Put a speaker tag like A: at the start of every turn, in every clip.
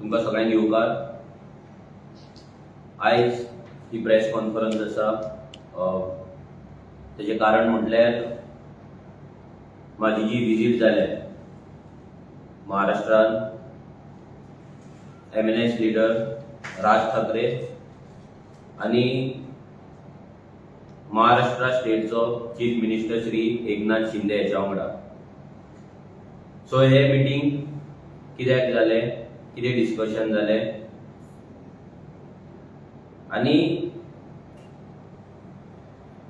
A: तुमकां सगळ्यांक येवकार आयज ही प्रेस कॉन्फरन्स आसा. तेजें कारण म्हटल्यार म्हाजी जी विजीट जाल्या महाराष्ट्रांत M N S leader Raj Thackeray आनी महाराष्ट्रा स्टेटचो चीफ मिनिस्टर श्री एकनाथ शिंदे हाच्या वांगडा. सो हे मिटींग कित्याक जालें कितें डिस्कशन जालें आनी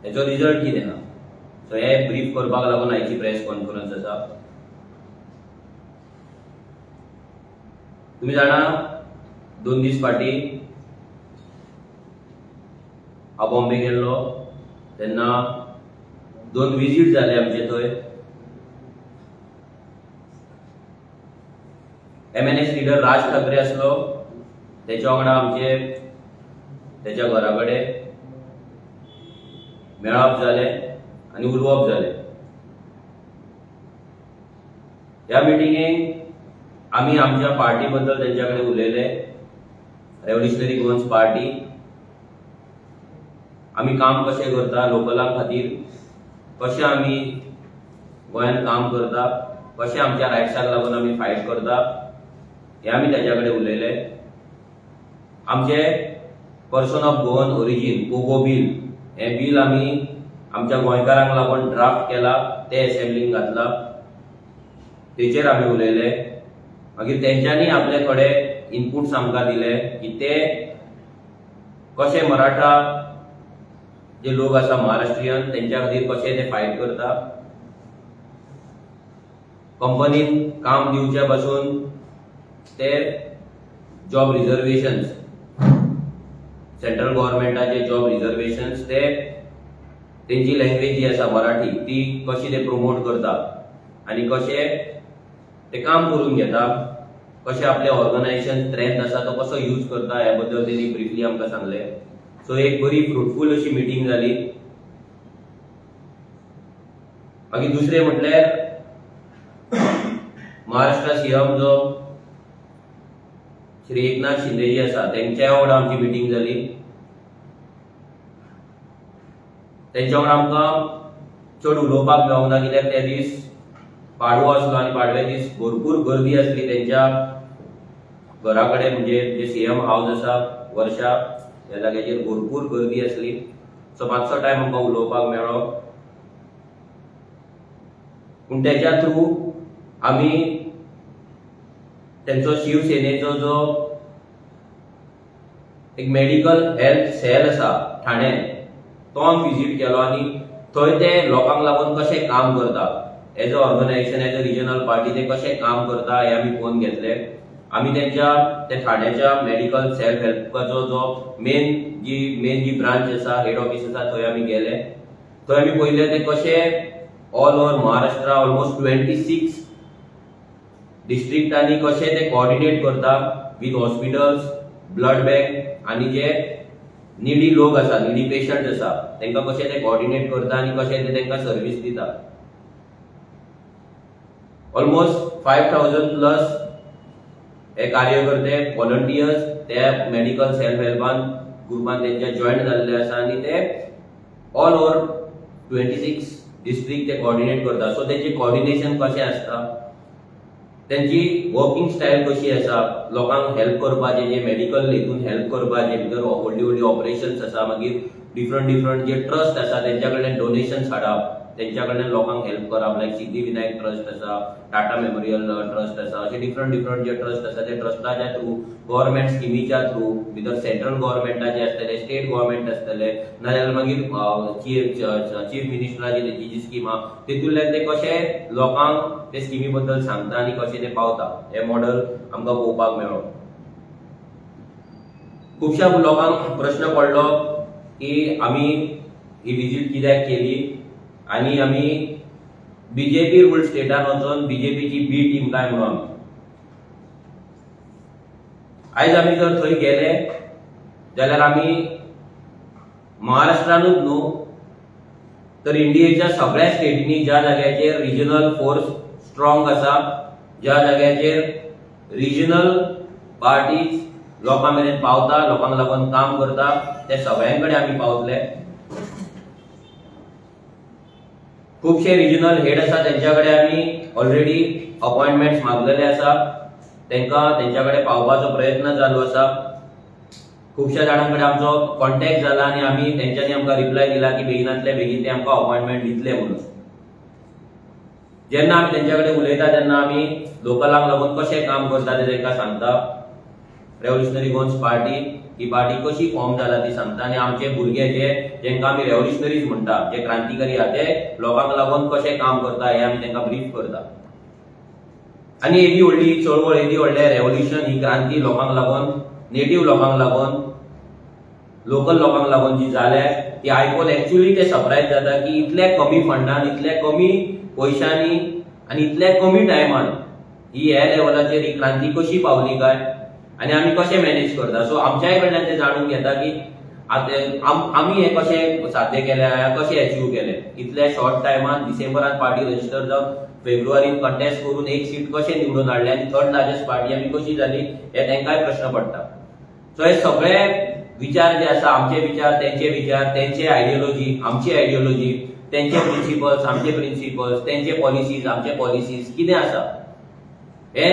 A: हेचो रिजल्ट कितें आहा सो हे ब्रीफ करपाक लागून आयची प्रेस कॉन्फरन्स आसा तुम्ही जाणा दोन दीस फाटी हांव बॉम्बे गेल्लो. तेन्ना दोन विजीट जाले आमचे थंय. M N S leader Raj Thackeray आसलो तेच्या वांगडा आमचे तेच्या घरा कडेन मेळप जाले आनी उलोवप जालें ह्या मिटिंगेक आमी आमच्या पार्टी बद्दल तेंच्या कडेन उलयले रेव्होल्युशनरी गोवन्स पार्टी आमी काम कशें करता लोकलां खातीर कशें आमी गोंयांत काम करता कशें आमच्या रायट्साक लागून आमी फायट करता हे आमी तेच्या कडेन उलयले आमचे पर्सन ऑफ गोवन ओरिजीन कोगो बील हें बील आमी आमच्या गोंयकारांक लागून ड्राफ्ट केला ते एसेंब्लीक घातला. तेचेर आमी उलयले मागीर तेंच्यांनी आपले थोडे इनपुट्स आमकां दिले की ते कशे मराठा जे लोक आसा महाराष्ट्रीयन तेंच्या खातीर कशे ते फायट करता. कंपनीन काम दिवचे पासून ते जॉब रिजर्वेशन सेंट्रल गव्हर्मेंटाचे जॉब रिजर्वेशन ते तेंची लँग्वेज जी आसा मराठी ती कशी ते प्रमोट करता आनी कशे ते काम करून घेता कशें आपले ऑर्गनायझेशन स्ट्रेंथ आसा तो कसो यूज करता ह्या बद्दल तेणी ब्रिफली आमकां सांगले सो एक बरी फ्रुटफूल अशी मिटींग जाली मागीर दुसरें म्हटल्यार महाराष्ट्र सीएम जो श्री एकनाथ शिंदे जी आसा त्यांच्या वांगडा आमची मिटींग जाली तेंच्या वांगडा आमकां चड उलोवपाक मेळोंक ना कित्याक त्या दीस. पाडवो आसलो आनी पाडव्या दीस भरपूर गर्दी आसली तेंच्या घरा कडेन म्हणजे जे सीएम हावस आसा वर्षा ह्या जाग्याचेर भरपूर गर्दी आसली सो मातसो टायम आमकां उलोवपाक मेळ्ळो. पूण त्याच्या थ्रू आमी तेंचो शिवसेनेचो जो एक मेडिकल हेल्थ सेल आसा ठाणे तो आमी विजीट केलो आनी थंय ते लोकांक लागून कशें काम करता as a organization as a regional party ते कशें काम करता हे आमी पळोवन घेतले. आमी तेंच्या ते ठाण्याच्या मेडिकल सेल्फ हेल्पाचो जो मेन जी मेन जी ब्रांच आसा हेड ऑफिस आसा थंय आमी गेले. थंय आमी पयले ते कशें all over Maharashtra almost twenty six डिस्ट्रिक्टांनी कशें ते कोऑर्डिनेट करता विथ हॉस्पिटल्स ब्लड बँक आनी जे निडी लोक आसा निडी पेशंट आसा तांकां कशें ते कोऑर्डिनेट करता आनी कशें ते तांकां सर्वीस दिता. ऑलमोस्ट फायव थाउजंड प्लस हे कार्यकर्ते व्हॉलंटियर्स ते मेडिकल सेल्फ हेल्पान ग्रुपान त्यांच्या जॉईन जाल्ले आसा आनी ते all over twenty six district ते कोऑर्डिनेट करता. सो तेंचे कोऑर्डिनेशन कशें आसता तेंची वर्किंग स्टायल कशी आसा लोकांक हेल्प करपाचे जे मेडिकल हितून हेल्प करपाचे भितर व्हडली व्हडली ऑपरेशन्स आसा मागीर डिफरंट डिफरंट जे ट्रस्ट आसा तेंच्या कडल्यान डोनेशन्स हाडप तेंच्या कडल्यान लोकांक हेल्प करप लायक सिद्धिविनायक ट्रस्ट आसा टाटा मेमोरियल ट्रस्ट आसा अशे डिफरंट डिफरंट जे ट्रस्ट आसा ते ट्रस्टाच्या थ्रू गव्हर्मेंट स्किमीच्या थ्रू भितर सेंट्रल गव्हर्मेंटाचे आसतले स्टेट गव्हर्मेंट आसतले नाजाल्यार मागीर चीफ चीफ मिनिस्टराची तेंची जी स्कीम आहा तितूंतल्यान ते कशे लोकांक ते स्किमी बद्दल सांगता आनी कशें ते पावता हे मॉडल आमकां पळोवपाक मेळ्ळो खुबश्या लोकांक प्रश्न पडलो की आमी ही विजीट कित्याक केली आनी आमी बीजेपी रूल स्टेटान वचून बीजेपीची बी टीम काय म्हणून आमी आयज आमी जर थंय गेले जाल्यार आमी महाराष्ट्रानूच न्हू तर इंडियेच्या सगळ्या स्टेटींनी ज्या जाग्याचेर रिजनल फोर्स स्ट्रॉंग आसा ज्या जाग्याचेर रिजनल पार्टीज लोकां मेरेन पावता लोकांक लागून काम करता ते सगळ्यांकडे आमी पावतले खुबशे रिजनल हेड आसा तेंच्या कडेन आमी ऑलरेडी अपॉइंटमेंट्स मागलेले आसा तांकां तेंच्या कडेन पावपाचो प्रयत्न चालू आसा खुबश्या जाणां कडेन आमचो कॉन्टॅक्ट जाला आनी आमी तेंच्यांनी आमकां रिप्लाय दिला की बेगिनांतले बेगीन ते आमकां अपॉइंटमेंट दितले म्हणून. जेन्ना आमी तेंच्या कडेन उलयता तेन्ना आमी लोकलांक लागून कशें काम करता ते तांकां सांगता. रेव्होल्युशनरी गोन्स पार्टी ही पार्टी कशी फॉर्म जाला ती सांगता. आनी आमचे भुरगे जे जेंकां आमी रेव्होल्युशनरीज म्हणटा जे क्रांतिकारी आहा ते लोकांक लागून कशें काम करता हे आमी तेंकां ब्रीफ करता आनी येदी व्हडली चळवळ येदी व्हडलें रेव्होल्युशन ही क्रांती लोकांक लागून नेटिव्ह लोकांक लागून लोकल लोकांक लागून जी जाल्या ती आयकून एक्चुअली ते सरप्रायज जाता की इतल्या कमी फंडान इतल्या कमी पयशांनी आनी इतल्या कमी टायमान ही ह्या लेवलाचेर ही क्रांती कशी पावली काय? आनी आमी कशें मॅनेज करता? सो आमच्याय कडल्यान ते जाणून घेता की आमी हे कशें साध्य केलें कशें अचीव केलें? इतल्या शॉर्ट टायमान डिसेंबरान पार्टी रजिस्टर जावन फेब्रुवारीन कंटेस्ट करून एक सीट कशें निवडून हाडलें आनी थर्ड लार्जेस्ट पार्टी आमी कशी जाली हे तांकांय प्रश्न पडटा सो हे सगळे विचार जे आसा आमचे विचार तेंचे विचार तेंचे आयडियोलॉजी आमची आयडियोलॉजी तेंचे प्रिंसिपल्स आमचे प्रिंसिपल्स तेंचे पॉलिसीज आमचे पॉलिसीज कितें आसा हे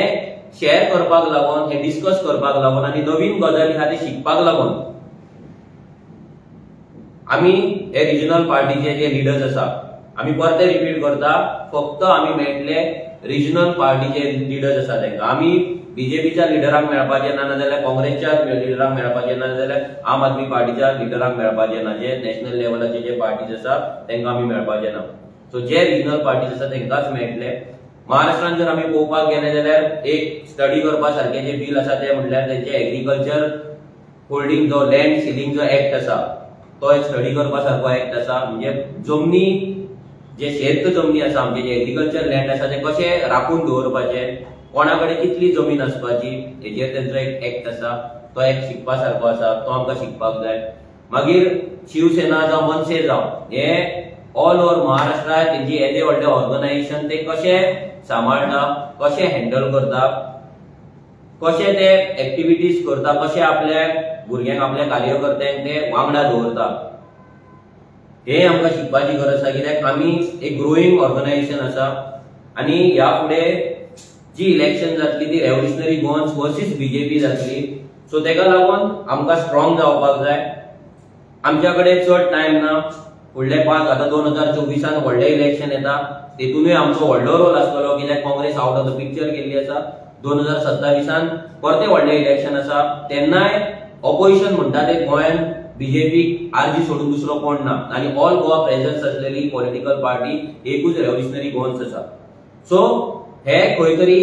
A: शेअर करपाक लागून हे डिस्कस करपाक लागून आनी नवीन गजाली आहा ते शिकपाक लागून आमी हे रिजनल पार्टीचे जे लिडर्स आसा आमी परते रिपीट करता फक्त आमी मेळटले रिजनल पार्टीचे लिडर्स आसा तांकां. आमी बीजेपीच्या लिडरांक मेळपाचे ना नाजाल्यार काँग्रेसच्या लिडरांक मेळपाचे ना जाल्यार आम आदमी पार्टीच्या लिडरांक मेळपाचे ना जे नॅशनल लेवलाचे जे पार्टीज आसा तांकां आमी मेळपाचे ना सो जे रिजनल पार्टीज आसा तांकांच मेळटले. महाराष्ट्रांत जर आमी पळोवपाक गेले जाल्यार एक स्टडी करपा सारखे जे बील आसा ते म्हटल्यार तेंचे एग्रीकल्चर होल्डिंग जो लँड सिलींग जो एक्ट आसा तो एक स्टडी करपा सारको एक्ट आसा. म्हणजे जमनी जे शेत जमनी आसा आमचे जे एग्रीकल्चर लँड आसा ते कशे राखून दवरपाचे? कोणा कडेन कितली जमीन आसपाची हेजेर तेंचो एक एक्ट आसा तो एक शिकपा सारको आसा तो आमकां शिकपाक जाय. मागीर शिवसेना जावं मनसे जावं हे ऑल ओव्हर महाराष्ट्रा तेंची येदे व्हडले ऑर्गनायझेशन ते कशे सांबाळटा कशे हँडल करता कशे ते एक्टिविटीज करता कशे आपल्या भुरग्यांक आपल्या कार्यकर्त्यांक ते वांगडा दवरता. हे आमकां शिकपाची गरज आसा. कित्याक? आमी एक ग्रोईंग ऑर्गनायझेशन आसा आनी ह्या फुडें जी इलेक्शन जातली ती रेव्होल्युशनरी गोन्स वर्सीस बीजेपी जातली. सो तेका लागून आमकां स्ट्रॉंग जावपाक जाय. आमच्या कडेन चड टायम ना. फुडले पांच आतां दोन हजार चोवीसान व्हडलें इलेक्शन येता. तेतूनय आमचो व्हडलो रोल आसतलो कित्याक Congress out of the picture गेल्ली आसा. दोन हजार सत्तावीसान परतें व्हडलें इलेक्शन आसा. तेन्नाय ऑपोजिशन म्हणटा ते गोंयान बीजेपीक आरजी सोडून दुसरो कोण ना. आनी ऑल गोवा प्रेझन्स आसलेली पॉलिटिकल पार्टी एकूच रेव्होल्युशनरी गोवन्स आसा. सो हे खंय तरी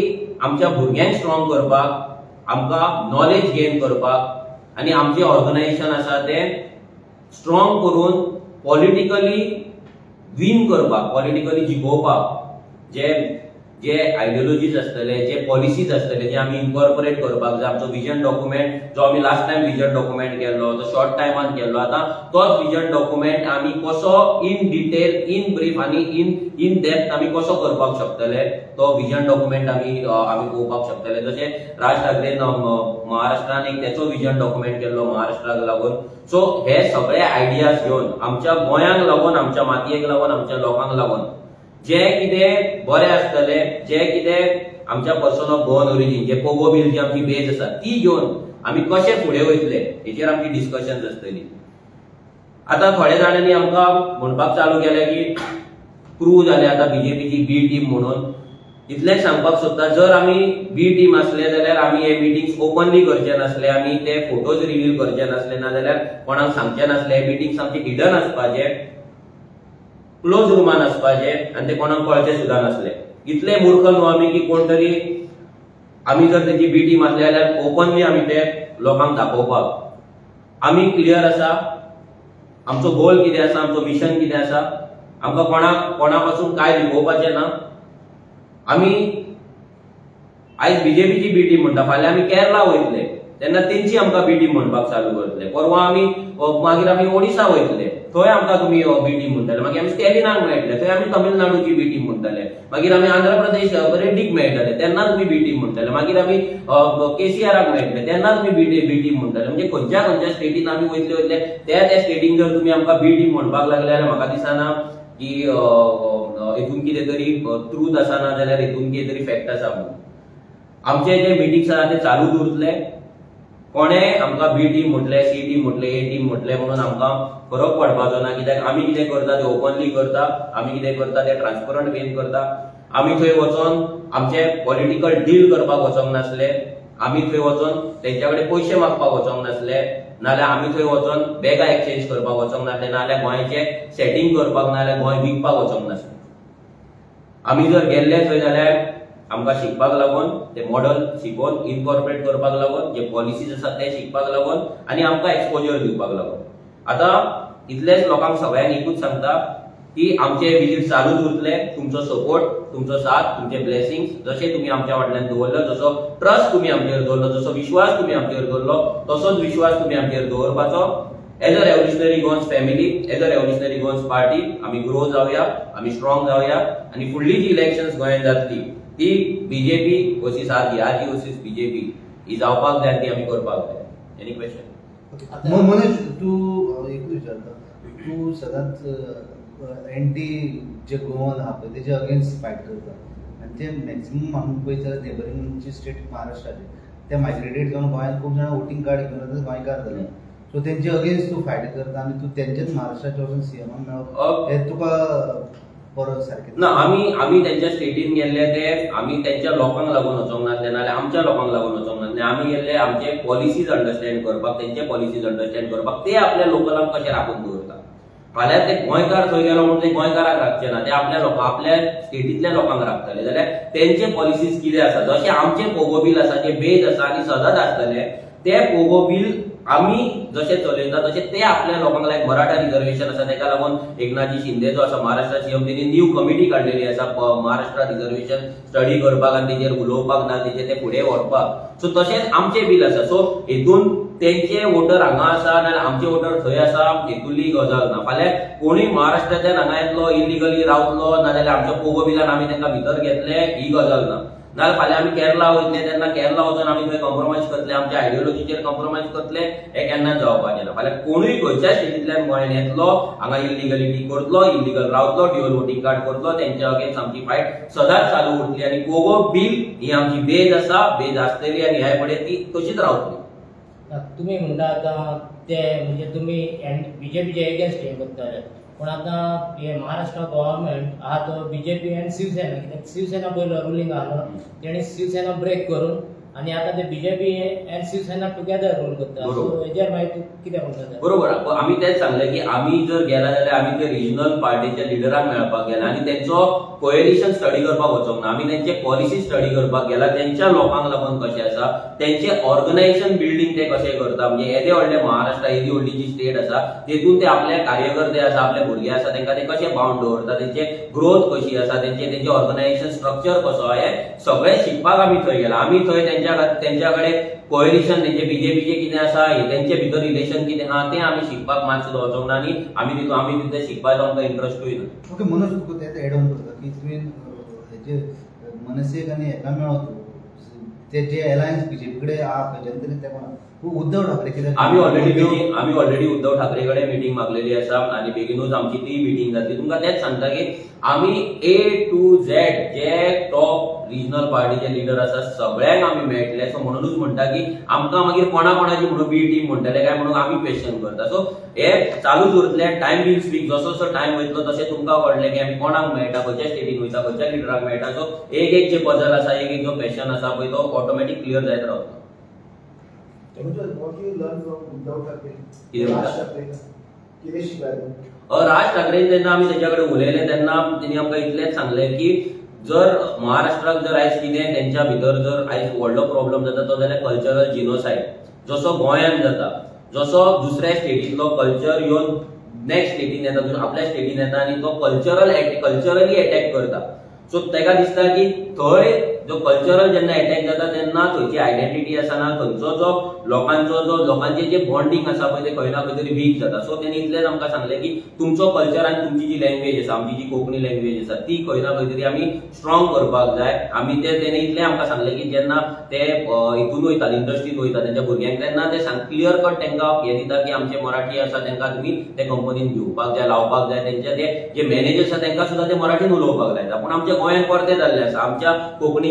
A: आमच्या भुरग्यांक स्ट्रॉंग करपाक आमकां नॉलेज गेन करपाक आनी आमचे ऑर्गनायझेशन आसा ते स्ट्रॉंग करून पॉलिटिकली विन करपाक पॉलिटिकली जिखोवपाक जे जे आयडियोलॉजीज आसतले जे पॉलिसीज आसतले जे आमी इनकॉर्पोरेट करपाक जाय. आमचो विजन डॉक्युमेंट जो आमी लास्ट टायम विजन डॉक्युमेंट केल्लो तो शॉर्ट टायमान केल्लो आतां तोच विजन डॉक्युमेंट आमी कसो इन डिटेल इन ब्रीफ आनी इन इन डेप्थ आमी कसो करपाक शकतले तो विजन डॉक्युमेंट आमी आमी पळोवपाक शकतले. जशें राज ठाकरेन महाराष्ट्रान एक तेचो विजन डॉक्युमेंट केल्लो महाराष्ट्राक लागून. सो हे सगळे आयडियाज घेवन आमच्या गोंयांक लागून आमच्या मातयेक लागून आमच्या लोकांक लागून जे कितें बरें आसतले जे कितें आमच्या पर्सन ऑफ गोवन ओरिजीन जे पोगो बील जी आमची बेज आसा ती घेवन आमी कशें फुडें वयतले हेचेर आमची डिस्कशन आसतली. आतां थोड्या जाणांनी आमकां म्हणपाक चालू केलें की क्रू जाले आतां बीजेपीची बी टीम म्हणून. इतलेंच सांगपाक सोदता जर आमी बी टीम आसले जाल्यार आमी हे मिटींग्स ओपनली करचे नासले आमी ते फोटोज रिव्हील करचे नासले नाजाल्यार कोणाक सांगचे नासले मिटींग सामकें हिडन आसपाचे क्लोज रुमान असपाचे आनी ते कोणाक कळचे सुद्दां नसले. इतले मूर्ख न्हू आमी की कोण तरी आमी जर तेची बी टीम आसले जाल्यार ओपनली आमी ते लोकांक दाखोवपाक. आमी क्लियर आसा आमचो गोल कितें आसा आमचो मिशन कितें आसा आमकां कोणाक कोणा पासून कांय लिपोवपाचें ना आमी आयज बीजेपीची बी टीम म्हणटा फाल्यां आमी केरला वयतले. तेन्ना तेंची आमकां बी म्हणपाक चालू करतले. परवा आमी मागीर आमी ओडिसा वयतले. थंय आमकां तुमी बी टीम म्हणटले मागीर आमी स्टॅलिनाक मेळटले. थंय आमी तमिळनाडूची बी टीम म्हणटले मागीर आमी आंध्र प्रदेश रेड्डीक मेळटले. तेन्ना तुमी बी टीम म्हणटले मागीर आमी केसीआराक मेळटले. तेन्ना तुमी बी बी टीम म्हणटले म्हणजे खंयच्या खंयच्या स्टेटीन आमी वयतले वयतले त्या त्या स्टेटीन जर तुमी आमकां बी टीम म्हणपाक लागले जाल्यार म्हाका दिसना की हितून कितें तरी ट्रूथ आसा ना जाल्यार हितून कितें तरी फॅक्ट आसा म्हणून. आमचे जे मिटिंग्स आसा ते चालूच उरतले कोणे आमकां बी टीम म्हटले सी टीम म्हटले ए टीम म्हटले म्हणून आमकां फरक पडपाचो ना. कित्याक? आमी कितें करता ते ओपनली करता आमी कितें करता ते ट्रान्सपरंट वेन करता. आमी थंय वचोन आमचे पॉलिटिकल डील करपाक वचोंक नासले. आमी थंय वचोन तेंच्या कडेन पयशे मागपाक वचोंक नासले. नाल्यार आमी थंय वचोन बॅगां एक्सचेंज करपाक वचोंक नासले. नाल्यार गोंयचें सेटींग करपाक नाल्यार गोंय विकपाक वचोंक नासले. आमी जर गेल्ले थंय जाल्यार आमकां शिकपाक लागून ते मॉडल शिकोवन इनकॉर्पोरेट करपाक लागून जे पॉलिसीज आसात ते शिकपाक लागून आनी आमकां एक्सपोजर दिवपाक लागून. आतां इतलेच लोकांक सगळ्यांक एकूच सांगता की आमचे विजीट चालूच उरतले. तुमचो सपोर्ट तुमचो साथ तुमचे ब्लेसिंग जशें तुमी आमच्या फाटल्यान दवरलो जसो ट्रस्ट तुमी आमचेर दवरलो जसो विश्वास तुमी आमचेर दवरलो तसोच विश्वास तुमी आमचेर दवरपाचो. As a revolutionary Goans family as a revolutionary Goans party आमी ग्रो जावया आमी स्ट्रॉंग जावया आनी फुडली जी इलेक्शन्स गोंयांत जातली ती BJP versus R RG versus BJP ही जावपाक जाय ती आमी करपाक जाय एनी क्वेश्चन
B: म- मनोज तू अ, एकूच विचारता तू सदांच एंटी जे गोवन आहा पळय तेजे अगेन्स्ट फायट करता. आनी ते मॅक्सिमम हांगा पळयत जाल्यार नेबरिंगची स्टेट महाराष्ट्राचे ते मायग्रेटेड जावन गोंयांत खूब जाणां वोटींग कार्ड घेवन आतां गोंयकार जाले सो तेंचे अगेन्स्ट तू फायट करता आनी तू तेंचेच महाराष्ट्राचे वचून सीएमान मेळप हे तुका
A: ना आमी आमी तेंच्या स्टेटीन गेल्ले ते आमी तेंच्या लोकांक लागून वचोंक ना नाल्यार आमच्या लोकांक लागून वचोंक ना आमी गेल्ले आमचे पॉलिसीज अंडरस्टँड करपाक तेंचे पॉलिसीज अंडरस्टँड करपाक ते आपल्या लोकलांक कशे राखून दवरता फाल्यां ते गोंयकार थंय गेलो म्हणून ते गोंयकाराक राखचे ना ते आपल्या लोक आपल्या स्टेटींतल्या लोकांक राखतले. जाल्यार तेंचे पॉलिसीज कितें आसा? जशे आमचे पोगो बील आसा जे बेज आसा आनी सदांच आसतले ते पोगो बील आमी जशे चलयता तशें ते आपल्या लोकांक लायक मराठा रिजर्वेशन आसा तेका लागून एकनाथजी शिंदे जो आसा महाराष्ट्र सीएम तेणी न्यू कमिटी काडलेली आसा महाराष्ट्र रिजर्वेशन स्टडी करपाक आनी तेजेर उलोवपाक ना तेचे ते फुडें व्हरपाक सो तशेंच आमचे बील आसा सो हेतून तेंचे वोटर हांगा आसा नाल्यार आमचे वोटर थंय आसा हेतुली गजाल ना. फाल्यां कोणूय महाराष्ट्रांतल्यान हांगा येतलो इलिगली रावतलो नाजाल्यार आमच्या पोगो बिलान आमी तांकां भितर घेतले ही गजाल ना. नाल्यार फाल्यां आमी केरला वयतले तेन्ना केरला वचून आमी थंय कॉम्प्रोमायज करतले आमच्या आयडियोलॉजीचेर कॉम्प्रोमायज करतले हे केन्नाच जावपाचें ना फाल्यां कोणूय खंयच्या स्टेटींतल्यान गोंयान येतलो हांगा इलिगलिटी करतलो इलिगल रावतलो ड्युअल वोटींग कार्ड करतलो तेंच्या अगेन्स्ट आमची फायट सदांच चालू उरतली आनी गोवो बील ही आमची बेज आसा बेज आसतली आनी ह्या फुडें ती तशीच रावतली
C: तुम्ही म्हणटा आतां ते म्हणजे तुमी बीजेपीचे एगेन्स्ट हे करतले पूण आतां हे महाराष्ट्र गव्हर्मेंट आहा तो पी आनी शिवसेना कित्याक शिवसेना पयलो रुलींग आहा तेणी शिवसेना ब्रेक करून आनी आतां ते BJP and Shiv Sena together role करता सो
A: बरोबर.
C: हेजेर मागीर तूं कितें म्हणटा ते?
A: बरोबर प- आमी तेच सांगले की आमी जर गेला जाल्यार आमी ते रिजनल पार्टीच्या लिडराक मेळपाक गेला आनी तेंचो कोएलिशन स्टडी करपाक वचोंक ना आमी तेंचे पॉलिसी स्टडी करपाक गेला तेंच्या लोकांक लागून कशें आसा तेंचे ऑर्गनायझेशन बिल्डिंग ते कशें करता म्हणजे येदे व्हडले महाराष्ट्र येदी व्हडली जी स्टेट आसा तेतून ते आपले कार्यकर्ते आसा आपले भुरगे आसा तेंकां ते कशें बाउंड दवरता तेंचे ग्रोथ कशी आसा तेंचे तेंचे ऑर्गनायझेशन स्ट्रक्चर कसो हे सगळें शिकपाक आमी थंय गेला. आमी थंय तेंच्या तेंच्या कडेन कोएलिशन तेंचे बीजेपीचे कितें आसा त्यांचे तेंचे भितर रिलेशन कितें आहा तें आमी शिकपाक मात वचोंक ना आनी आमी तितून आमी तितलें शिकपाचो आमकां इंट्रस्टूय ना
B: ओके मनोज तुका ते एड ऑन करता की तुवें हेजे मनसेक आनी हेका मेळत ते जे अलायन्स बीजेपीकडे आहा तरी ते उद्धव ठाकरे कितें
A: आमी ऑलरेडी
B: उद्धव-
A: आमी ऑलरेडी उद्धव ठाकरे कडेन मिटींग मागलेली आसा आणि बेगीनूच आमची ती मिटींग जातली तुमकां तेच सांगता की आमी ए टू झेड जे टॉप रिजनल पार्टीचे लिडर आसा सगळ्यांक आमी मेळटले सो म्हणूनच म्हणटा की आमकां मागीर कोणा कोणाची म्हणून बी टीम म्हणटले काय म्हणून आमी क्वेश्चन करता. सो हे चालूच उरतले. टायम विल स्पीक जसो जसो टायम वयतलो तशें तुमकां कळटलें की आमी कोणाक मेळटा खंयच्या स्टेटीन वयता खंयच्या लिडराक मेळटा. सो एक एक जे पजल आसा एक एक जो क्वेश्चन आसा पळय तो ऑटोमॅटीक क्लियर जायत रावता. राज ठाकरेन जेन्ना आमी तेच्या कडेन उलयले तेन्ना तेणी आमकां इतलेंच सांगलें की जर महाराष्ट्राक जर आयज कितें तेंच्या भितर जर आयज व्हडलो प्रॉब्लम जाता तो जाल्यार कल्चरल जिनोसायड जसो गोंयांत जाता जसो दुसऱ्या स्टेटींतलो कल्चर येवन नेक्स्ट स्टेटीन येता आपल्या स्टेटीन येता आनी तो कल्चरल कल्चरली एटॅक करता. सो ताका दिसता की थंय जो कल्चरल जेन्ना एटॅक जाता तेन्ना थंयची आयडेंटिटी आसा ना थंयचो जो लोकांचो जो लोकांचे जे बॉन्डिंग आसा पळय ते खंय ना खंय तरी वीक जाता. सो तेणी इतलेंच आमकां सांगलें की तुमचो कल्चर आनी तुमची जी लँग्वेज आसा आमची जी कोंकणी लँग्वेज आसा ती खंय ना खंय तरी आमी स्ट्रॉंग करपाक जाय. आमी ते तेणे इतलें आमकां सांगलें की जेन्ना ते हितून वयतात इंडस्ट्रीत वयतात तेंच्या भुरग्यांक तेन्ना ते सांग क्लियर कट तेंकां हे दिता की आमचे मराठी आसा तेंकां तुमी ते कंपनीन घेवपाक जाय लावपाक जाय तेंचे ते जे मॅनेजर्स आसा तेंकां सुद्दां ते मराठीन उलोवपाक लायता पूण आमच्या गोंयांत परते जाल्ले आसा आमच्या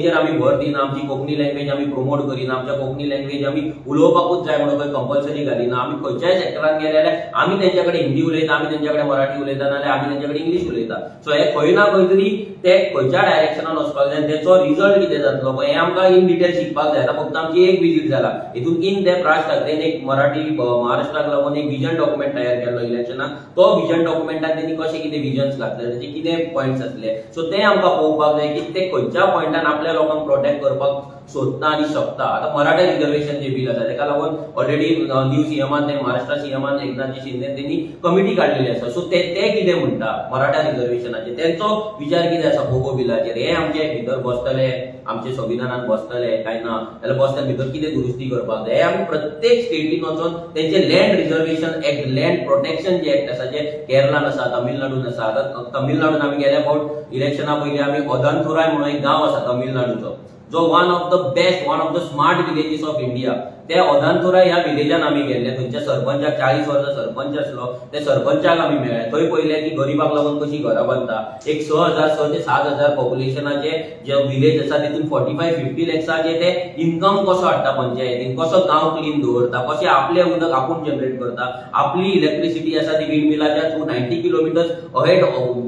A: कोंकणीचेर आमी भर दिना आमची कोंकणी लँग्वेज आमी प्रमोट करिना आमच्या कोंकणी लँग्वेज आमी उलोवपाकूच जाय म्हणून खंय कंपल्सरी घालिना. आमी खंयच्याय सेक्टरान गेले जाल्यार आमी तेंच्या कडेन हिंदी उलयता आमी तेंच्या कडेन मराठी उलयता नाल्यार आमी तेंच्या कडेन इंग्लीश उलयता. सो हे खंय ना खंय तरी ते खंयच्या डायरेक्शनान वचपाक जाय आनी तेचो रिजल्ट कितें जातलो? पळय हे आमकां इन डिटेल शिकपाक जाय. आतां फक्त आमची एक विजीट जाला हितून इन ते राज ठाकरेन एक मराठी महाराष्ट्राक लागून एक विजन डॉक्युमेंट तयार केल्लो इलेक्शनाक तो विजन डॉक्युमेंटान तेणी कशें कितें विजन्स घातले तेचे कितें पॉयंट्स आसले सो ते आमकां पळोवपाक जाय की ते खंयच्या पॉयंटान आपल्या लोकांक प्रोटेक्ट करपाक सोदता आनी शकता. आतां मराठा रिजर्वेशन जे बील आसा तेका लागून ऑलरेडी न्यू सीएमान ते महाराष्ट्र सीएमान एकनाथजी शिंदे तेणी कमिटी काडलेली आसा सो ते ते कितें म्हणटा मराठा रिजर्वेशनाचेर तेंचो विचार कितें आसा बोगो बिलाचेर हे आमचे भितर बसतले. आमचे संविधानात बसतले काय ना जाल्यार बसल्या भितर कितें दुरुस्ती करपाक जाय. हे आमी प्रत्येक स्टेटीन वचून तेंचे land reservation act land protection जे एक्ट आसा जे केरळान आसा तमिळनाडून आसा आतां तमिळनाडून आमी गेल्या फावट इलेक्शना पयलीं आमी ओदांथुराय म्हणून एक गांव आसा तमिळनाडूचो. जो one of the best one of the smart villages of India त्या ओदांतुरा ह्या विलेजान आमी गेल्ले थंयच्या सरपंचाक चाळीस वर्सां सरपंच आसलो त्या सरपंचाक आमी मेळ्ळे थंय पयले की गरीबाक लागून कशी घरां बांदता एक स हजार स ते सात हजार पॉप्युलेशनाचे जे विलेज आसा तितून फोर्टी फाय फिफ्टी लॅक्साचे ते इन्कम कसो हाडटा पंचायतीन? कसो गांव क्लीन दवरता कशें आपलें उदक आपूण जनरेट करता? आपली इलेक्ट्रिसिटी आसा ती विंड मिलाच्या थ्रू नायन्टी किलोमिटर्स अहेड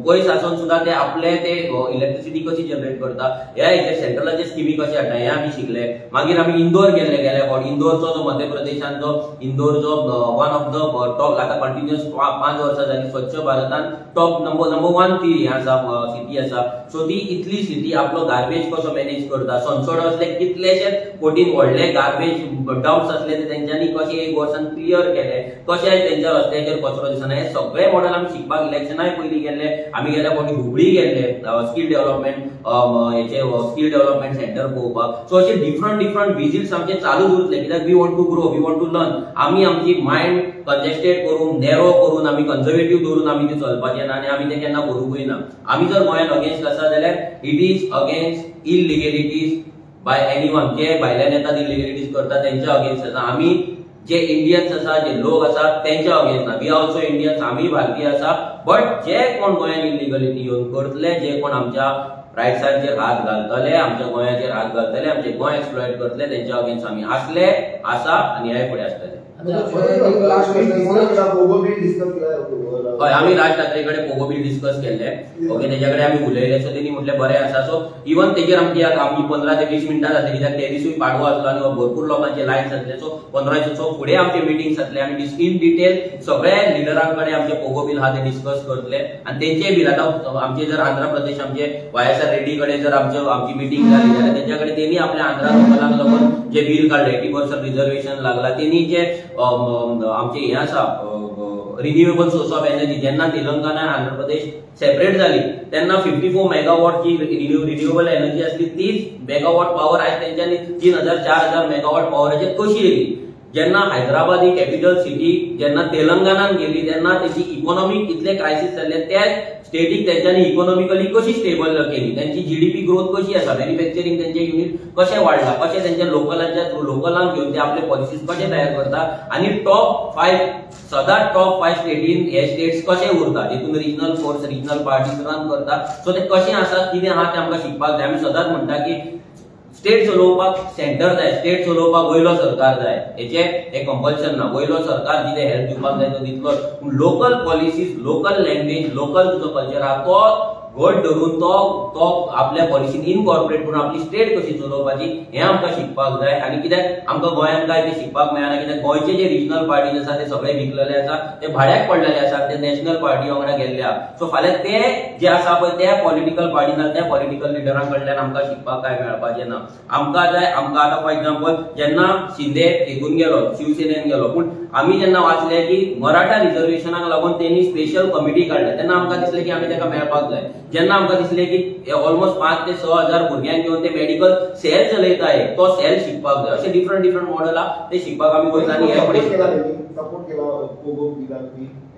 A: पयस आसून सुद्दां ते आपले ते इलेक्ट्रिसिटी कशी जनरेट करता? ह्या हेचे सेंट्रलाचे स्किमी कशें हाडटा हे आमी शिकले. मागीर आमी इंदोर गेल्ले गेले फावट इंदोरचो जो मध्य प्रदेशान जो इंदोर जो वन ऑफ द टॉप आतां कंटिन्युअस पांच वर्सां जाली स्वच्छ भारतान टॉप नंबर नंबर वन ती हे आसा सिटी आसा सो ती इतली सिटी आपलो गार्बेज कसो मॅनेज करता? सनसोड असले कितलेशेच कोटीन व्हडले गार्बेज डम्प्स असले ते तेंच्यांनी कशें एक वर्सान क्लियर केले? कशें तेंच्या रस्त्याचेर कचरो दिसना? हे सगळे मॉडल आमी शिकपाक इलेक्शनाय पयलीं गेल्ले. आमी गेल्या कोणी हुबळी गेल्ले. स्कील डेव्हलपमेंट हेचे स्कील डेव्हलपमेंट सेंटर पळोवपाक सो अशे डिफरंट डिफरंट विजीट्स आमचे चालूच उरतले कित्याक we want to grow we want to learn आमी आमची मायंड कंजेस्टेड करून नॅरो करून आमी कंजर्वेटीव दवरून आमी ती चलपाचें ना आनी आमी ते केन्ना करूंकय ना. आमी जर गोंयांत अगेन्स्ट आसा जाल्यार it is against illegalities by any one जे भायल्यान येतात इलिगेलिटीज करता तेंच्या अगेन्स्ट आसा आमी जे इंडियन्स आसा जे लोक आसा तेंच्या अगेन्स्ट ना. वी ऑल्सो इंडियन्स आमी भारतीय आसा बट जे कोण गोंयांत इलिगलिटी येवन करतले जे कोण आमच्या रायट्सांचेर हात घालतले आमच्या गोंयाचेर हात घालतले आमचे गोंय एक्सप्लॉयट करतले तेंच्या अगेन्स्ट आमी आसले आसा आनी हे फुडें आसतले हय आमी राज ठाकरे कडेन पोगो बील डिस्कस केल्ले ओके तेच्या कडेन आमी उलयले सो तेणी म्हटलें बरें आसा सो इवन तेजेर आमची आमची पंदरा ते वीस मिनटां जातली कित्याक ते दिसूय पाडवो आसलो आनी भरपूर लोकांचे लायन्स जातले सो पंदराचे सो फुडें आमचे मिटींग जातले आमी इन डिटेल सगळ्या लिडरां कडेन आमचे पोगो बील आहा ते डिस्कस करतले. आनी तेंचे बील आतां आमचे जर आंध्र प्रदेश आमचे वाय एस आर रेड्डी कडेन जर आमचे आमची मिटींग जाली जाल्यार तेंच्या कडेन तेणी आपल्या आंध्रा लोकलांक लागून जे बील काडले एटी पर्संट रिजर्वेशन लागला तेणी जे आमचे हे आसा रिन्युएबल सोर्स ऑफ एनर्जी जेन्ना तेलंगणा आंध्र प्रदेश सेपरेट जाली तेन्ना फिफ्टी फोर मेगावॉट जी रिन्युएबल एनर्जी आसली तीच मेगावॉट पॉवर आयज तेंच्यांनी तीन हजार चार हजार मेगावॉट पॉवराचेर कशी येयली जेन्ना हैदराबाद ही कॅपिटल सिटी जेन्ना तेलंगणान गेली तेन्ना तेची इकॉनॉमिक इतले क्रायसीस जाल्ले त्या स्टेटीक तेंच्यांनी इकॉनॉमिकली कशी स्टेबल केली? त्यांची जीडीपी ग्रोथ कशी आसा मॅन्युफॅक्चरिंग तेंचे युनिट कशें वाढला? कशें तेंच्या लोकलांच्या थ्रू लोकलांक घेवन ते आपले पॉलिसीज कसे तयार करता आनी टॉप फाय सदांच टॉप फाय स्टेटीन हे स्टेट्स कसे उरता जितून regional force regional parties run करता सो ते कशें आसा कितें आहा ते आमकां शिकपाक जाय आमी सदांच म्हणटा की स्टेट चलोवपाक सेंटर जाय स्टेट चलोवपाक वयलो सरकार जाय हेचे हे कंपल्शन ना. वयलो सरकार कितें हेल्प दिवपाक जाय तो दितलो पूण local policies local language local तुजो कल्चर आहा तो घट धरून तो तो आपल्या पॉलिसीन इनकॉर्पोरेट करून आपली स्टेट कशी चलोवपाची हे आमकां शिकपाक जाय आनी कित्याक? आमकां गोंयांत काय ते शिकपाक मेळना कित्याक गोंयचे जे रिजनल पार्टीज आसा ते सगळे विकलेले आसा ते भाड्याक पडलेले आसा ते नॅशनल पार्टी वांगडा गेल्ले आसा सो फाल्यां ते जे आसा पळय त्या पॉलिटिकल पार्टीन त्या पॉलिटिकल लिडरां कडल्यान आमकां शिकपाक काय मेळपाचें ना. आमकां जाय आमकां आतां फॉर एक्झाम्पल जेन्ना शिंदे हेतून गेलो शिवसेनेन गेलो पूण आमी जेन्ना वाचले की मराठा रिजर्वेशनाक लागून त्यांनी स्पेशल कमिटी काडल्या तेन्ना आमकां दिसलें की आमी ताका मेळपाक जाय. जेन्ना आमकां दिसलें की ऑलमोस्ट पांच ते स हजार भुरग्यांक घेवन ते मेडिकल सेल चलयताय तो सेल शिकपाक जाय. अशें डिफरंट डिफरंट मॉडला आहा ते शिकपाक आमी वयता आनी हे फुडें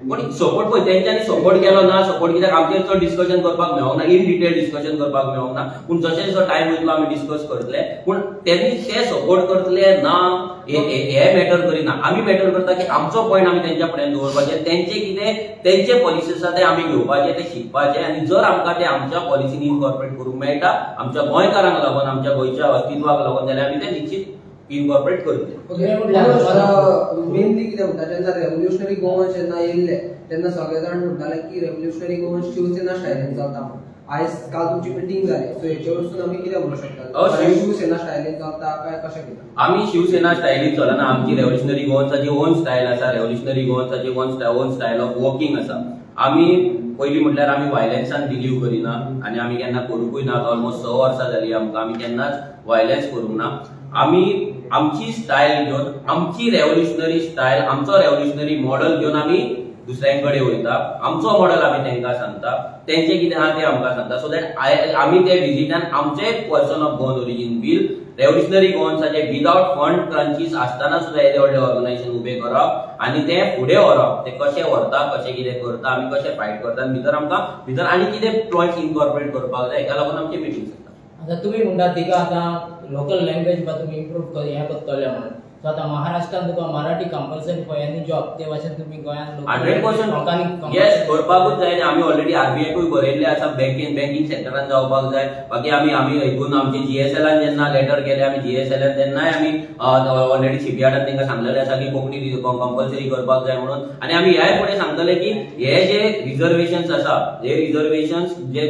D: पूण सपोर्ट
A: पण पळय तेंच्यांनी सपोर्ट केलो ना सपोर्ट कित्याक आमचेर चड डिस्कशन करपाक मेळोंक ना इन डिटेल डिस्कशन करपाक मेळोंक ना पूण जशे जसो टायम वयतलो आमी डिस्कस करतले. पूण त्यांनी ते सपोर्ट करतले ना हे हे मॅटर करिना. आमी मॅटर करता की आमचो पॉयंट आमी तेंच्या फुड्यान दवरपाचे तेंचे कितें तेंचे पॉलिसी आसा ते आमी घेवपाचे ते शिकपाचे. आनी जर आमकां ते आमच्या पॉलिसीन इनकॉर्पोरेट करूंक मेळटा आमच्या गोंयकारांक लागून आमच्या गोंयच्या अस्तित्वाक लागून जाल्यार आमी ते निश्चित इनकॉर्पोरेट
C: म्हटलं-
E: मेनली कितें म्हणटा जेन्ना रेव्होल्युशनरी गोवन्स जेन्ना येयल्ले तेन्ना सगळे जाण म्हणटाले की रेव्होल्युशनरी गोवन्स शिवसेना स्टायलीन चलता म्हणून. आयज काल तुमची मिटींग जाली सो हेचे वरसून आमी कितें म्हणू
A: अ,
E: शकता.
A: शिव-
E: शिवसेना स्टायलीन चलता काय कशें कितें
A: आम्ही शिवसेना स्टायलीन चलना आमची रेव्होल्युशनरी गोवन्साची ओन स्टायल आसा revolutionary गोवन्साची own style own style of walking आसा आमी पयलीं म्हटल्यार आमी वायलन्सान बिलीव करिना. आनी आमी केन्ना करूंकूय ना ऑलमोस्ट स वर्सां जाली आमकां. आमी केन्नाच वायलन्स करूंक ना आमी आमची स्टायल घेवन आमची रेव्होल्युशनरी स्टायल आमचो रेव्होल्युशनरी मॉडल घेवन आमी दुसऱ्यांकडे वयता आमचो मॉडल आमी तांकां सांगता. तेंचे कितें आहा ते आमकां सांगता. सो दॅट आमी ते विजिटान आमचे person of Goan origin bill revolutionary गोवन्साचे without fund crunches आसतना सुद्धा येदे व्हडले ऑर्गनायझेशन उभे करप आनी ते फुडें व्हरप ते कशें व्हरता कशें कितें करता आमी कशें फायट करता भितर आमकां भितर आनी कितें पॉयंट्स इनकॉर्पोरेट करपाक जाय हेका लागून आमची मिटींग जाता
C: आता तुम्ही म्हणटा तिका आता लोकल लँग्वेज बा तुम्ही इम्प्रूव्ह कर हें करतले म्हणून सो आता महाराष्ट्रात तुका मराठी कंपल्सरी एनी जॉब ते भाशेन तुम्ही गोंयान
A: हंड्रेड पर्संट
C: लोकांनी
A: येस करपाकूच जाय आमी ऑलरेडी आरबीआयकूय बरयल्ले आसा बँकेन बँकिंग सेक्टरान जावपाक जाय. बाकी आमी आमी हितून आमचे जीएसएलान जेन्ना लेटर केले आमी जीएसएलान तेन्नाय आमी ऑलरेडी शिपयार्डान तांकां सांगलेले आसा की कोंकणी कंपल्सरी करपाक जाय म्हणून. आनी आमी ह्याय फुडें सांगतले की हे जे रिजर्वेशन्स आसा हे रिजर्वेशन्स जे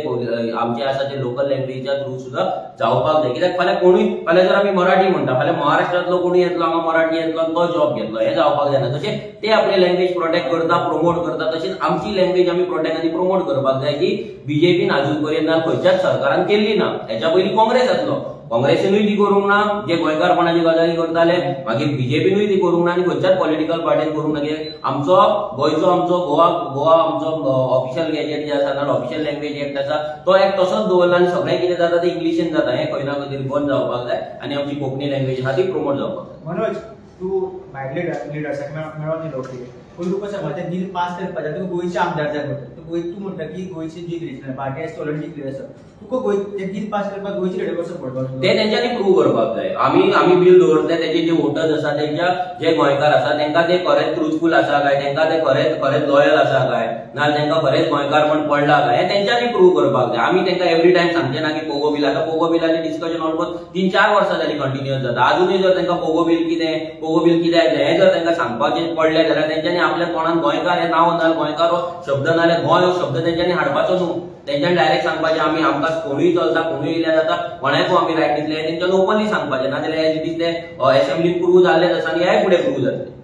A: आमचे आसा ते लोकल लँग्वेजच्या थ्रू सुद्धा जावपाक जाय. कित्याक? फाल्यां कोणूय फाल्यां जर आमी मराठी म्हणटा फाल्यां महाराष्ट्रांतलो कोणूय येतलो हांगा मराठी येतलो तो जॉब घेतलो हे जावपाक जायना तशें ते आपली लँग्वेज प्रोटेक्ट करता प्रोमोट करता तशीच आमची लँग्वेज आमी प्रोटेक्ट आनी प्रोमोट करपाक जाय की बीजेपीन आजून पर्यंत ना खंयच्याच सरकारान केल्ली ना. हेच्या पयलीं काँग्रेस आसलो काँग्रेसीनूय ती करूंक ना. जे गोंयकारपणाची गजाली करताले मागीर बीजेपीनूय ती करूंक ना आनी खंयच्याच पॉलिटिकल पार्टीन करूंक ना. कित्याक आमचो गोंयचो आमचो गोवा गोवा आमचो ऑफिशियल गॅजेट जे आसा ना ऑफिशियल लँग्वेज एक्ट आसा तो एक तसोच दवरला आनी सगळें कितें जाता ते इंग्लिशीन जाता. हें खंय ना खंय तरी बंद जावपाक जाय. आनी आमची कोंकणी लँग्वेज आसा ती प्रोमोट जावपाक जाय.
F: मनोज तू भायले लिडर्साक मेळोन येयलो ओके. पूण तुका समज नील पास करपाचे तुका गोंयचे आमदार जाय पडटा तू गोंय तूं म्हणटा की गोंयची जी क्रिस्टन पार्टी आसा ऑलरेडी जिखली आसा तुका गोंय ते नील पास करपाक गोंयचे लिडर कसो पडपाक
A: ते तेंच्यांनी प्रूव्ह करपाक जाय. आमी आमी बिल दवरतले तेजे जे वोटर्स आसा तेंच्या जे गोंयकार आसा तेंकां ते खरेंच ट्रुथफूल आसा काय? तेंकां ते खरेंच खरेंच लॉयल आसा काय? नाजाल्यार तेंकां खरेंच गोंयकारपण पडला काय? हे तेंच्यांनी प्रूव्ह करपाक जाय. आमी तेंकां एवरी टायम सांगचे ना की पोगो बील आतां पोगो बिलाचें डिस्कशन ऑलमोस्ट तीन चार वर्सां जाली कंटिन्युअस जाता. अजूनय जर तेंकां पोगो बील कितें पोगो बील जाय हें जर तेंकां सांगपाचें पडलें जाल्यार तेंच्यांनी आपल्या तोंडान गोंयकार हें नांव नाल्यार गोंयकार हो शब्द नाल्यार गोंय हो शब्द तेंच्यांनी हाडपाचो न्हू तेंच्यांनी डायरेक्ट सांगपाचें आमी आमकां कोणूय चलता कोणूय येयल्या जाता कोणाकू आमी रायट दितले तेंच्यांनी ओपनली सांगपाचें नाजाल्यार एज इट इज ते एसेंब्लीन प्रूव्ह जाल्लेच आसा आनी हेय फुडें प्रूव्ह जातलें